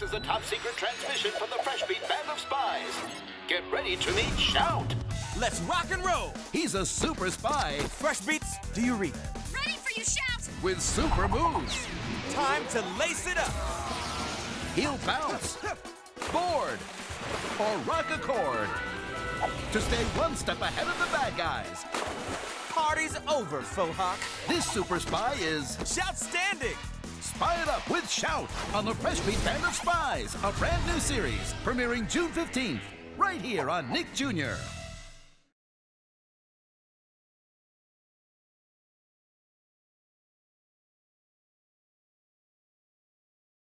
the top secret transmission from the Fresh Beat Band of Spies. Get ready to meet Shout. Let's rock and roll. He's a super spy Fresh beats, do you read? Ready for you, Shout! with super moves. Time to lace it up. He'll bounce, board, or rock a chord to stay one step ahead of the bad guys. Party's over, faux hawk. This super spy is Shout standing. Spy It Up with Shout on the Fresh Beat Band of Spies, a brand new series premiering June 15th, right here on Nick Jr.